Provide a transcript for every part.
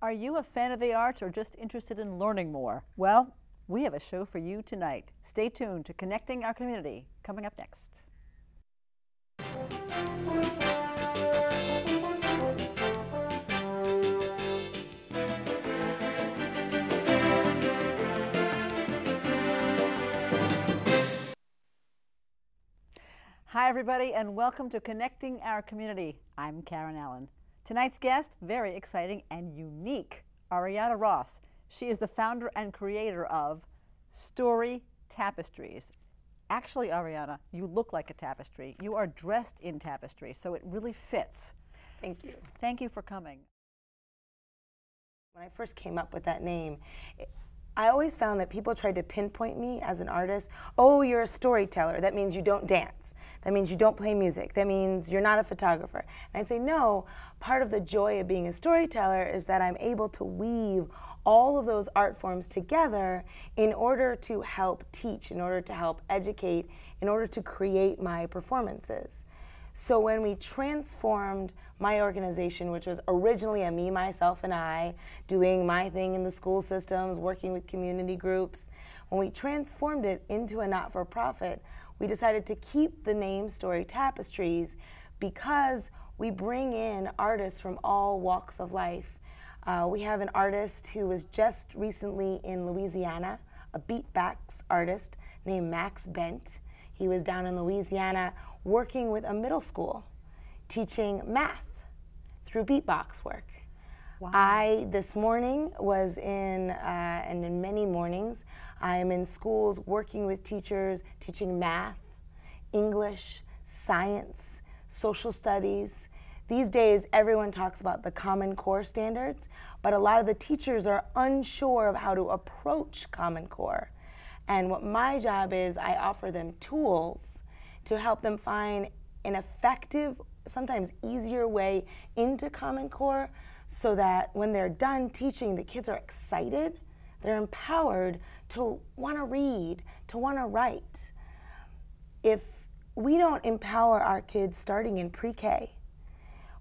Are you a fan of the arts or just interested in learning more? Well, we have a show for you tonight. Stay tuned to Connecting Our Community, coming up next. Hi, everybody, and welcome to Connecting Our Community. I'm Karen Allen. Tonight's guest, very exciting and unique, Arianna Ross. She is the founder and creator of Story Tapestries. Actually, Arianna, you look like a tapestry. You are dressed in tapestry, so it really fits. Thank you. Thank you for coming. When I first came up with that name, I always found that people tried to pinpoint me as an artist. Oh, you're a storyteller. That means you don't dance. That means you don't play music. That means you're not a photographer. And I'd say, no, part of the joy of being a storyteller is that I'm able to weave all of those art forms together in order to help teach, in order to help educate, in order to create my performances. So when we transformed my organization, which was originally a me, myself, and I, doing my thing in the school systems, working with community groups, when we transformed it into a not for profit, we decided to keep the name Story Tapestries because we bring in artists from all walks of life. Uh, we have an artist who was just recently in Louisiana, a beatbox artist named Max Bent. He was down in Louisiana working with a middle school, teaching math through beatbox work. Wow. I, this morning, was in, uh, and in many mornings, I am in schools working with teachers, teaching math, English, science, social studies. These days, everyone talks about the Common Core standards, but a lot of the teachers are unsure of how to approach Common Core. And what my job is, I offer them tools to help them find an effective, sometimes easier way into Common Core so that when they're done teaching, the kids are excited, they're empowered to want to read, to want to write. If we don't empower our kids starting in pre K,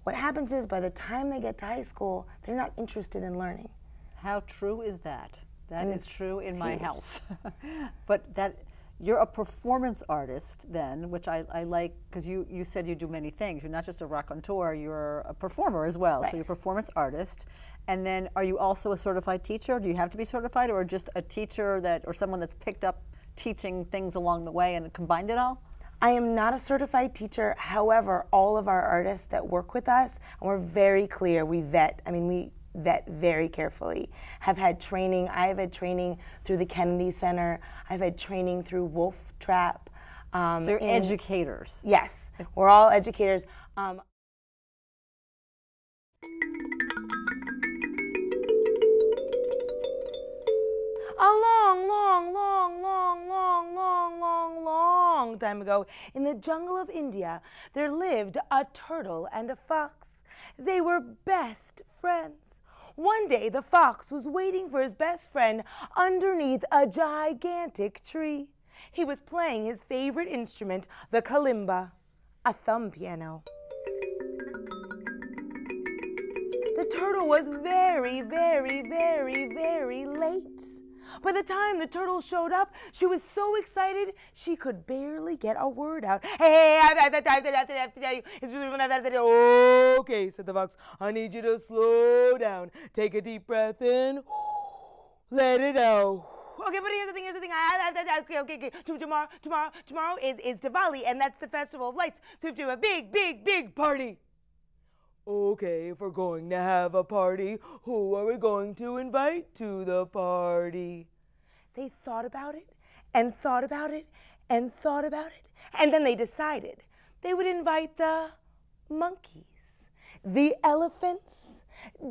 what happens is by the time they get to high school, they're not interested in learning. How true is that? That and is true in my huge. house. but that you're a performance artist then, which I, I like because you, you said you do many things. You're not just a raconteur, you're a performer as well. Right. So you're a performance artist. And then are you also a certified teacher? Do you have to be certified or just a teacher that or someone that's picked up teaching things along the way and combined it all? I am not a certified teacher. However, all of our artists that work with us, and we're very clear, we vet. I mean, we vet very carefully. Have had training. I have had training through the Kennedy Center. I've had training through Wolf Trap. Um, so you're in, educators. Yes, we're all educators. Um, a long, long, long, long, long, long, long, long time ago, in the jungle of India, there lived a turtle and a fox. They were best friends. One day, the fox was waiting for his best friend underneath a gigantic tree. He was playing his favorite instrument, the kalimba, a thumb piano. The turtle was very, very, very, very late. By the time the turtle showed up, she was so excited she could barely get a word out. Hey, okay, said the fox. I need you to slow down. Take a deep breath in. Let it out. Okay, but here's the thing. Here's the thing. Okay, okay, okay. Tomorrow, tomorrow, tomorrow is is Diwali, and that's the festival of lights. So we have to do a big, big, big party. Okay, if we're going to have a party, who are we going to invite to the party? They thought about it and thought about it and thought about it, and then they decided they would invite the monkeys, the elephants,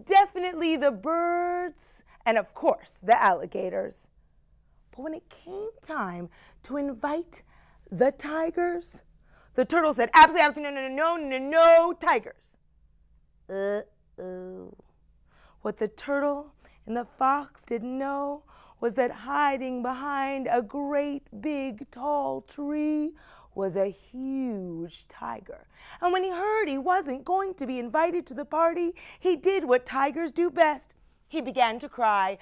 definitely the birds, and of course the alligators. But when it came time to invite the tigers, the turtle said, absolutely, absolutely, no, no, no, no, no, no tigers. Uh-oh. What the turtle and the fox didn't know was that hiding behind a great big tall tree was a huge tiger. And when he heard he wasn't going to be invited to the party, he did what tigers do best. he began to cry.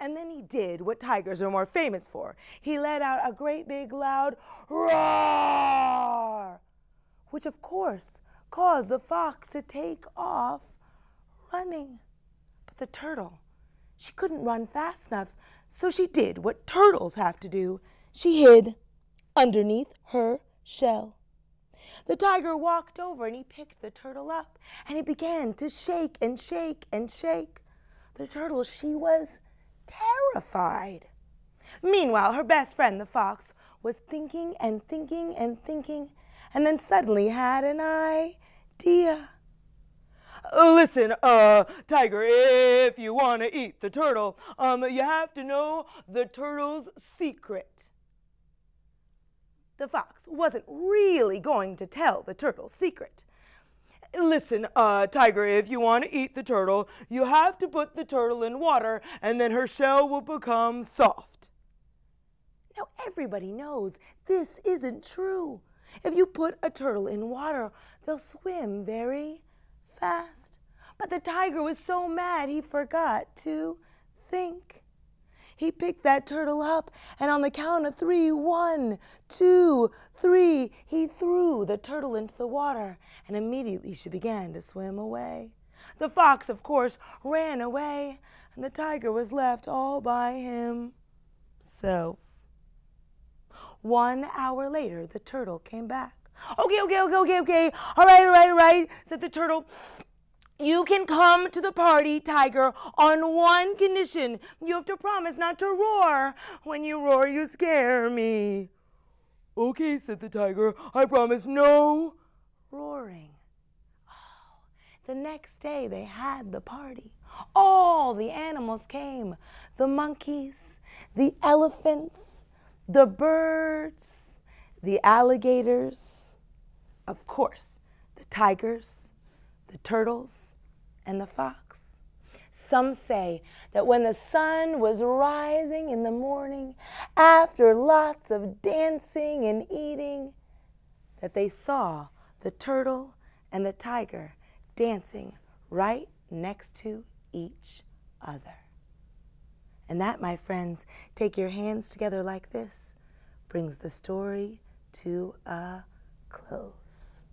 And then he did what tigers are more famous for. He let out a great big loud roar, which of course caused the fox to take off running. But the turtle, she couldn't run fast enough, so she did what turtles have to do. She hid underneath her shell. The tiger walked over and he picked the turtle up and he began to shake and shake and shake. The turtle, she was terrified. Meanwhile, her best friend, the fox, was thinking and thinking and thinking and then suddenly had an idea. Listen, uh, Tiger, if you want to eat the turtle, um, you have to know the turtle's secret. The fox wasn't really going to tell the turtle's secret. Listen, uh, Tiger, if you want to eat the turtle, you have to put the turtle in water and then her shell will become soft. Now, everybody knows this isn't true. If you put a turtle in water, they'll swim very fast. But the tiger was so mad he forgot to think. He picked that turtle up, and on the count of three, one, two, three, he threw the turtle into the water, and immediately she began to swim away. The fox, of course, ran away, and the tiger was left all by himself. One hour later, the turtle came back. Okay, okay, okay, okay, okay. All right, all right, all right, said the turtle. You can come to the party, Tiger, on one condition. You have to promise not to roar. When you roar, you scare me. Okay, said the tiger. I promise no roaring. Oh, the next day they had the party. All the animals came the monkeys, the elephants, the birds, the alligators, of course, the tigers the turtles, and the fox. Some say that when the sun was rising in the morning, after lots of dancing and eating, that they saw the turtle and the tiger dancing right next to each other. And that, my friends, take your hands together like this, brings the story to a close.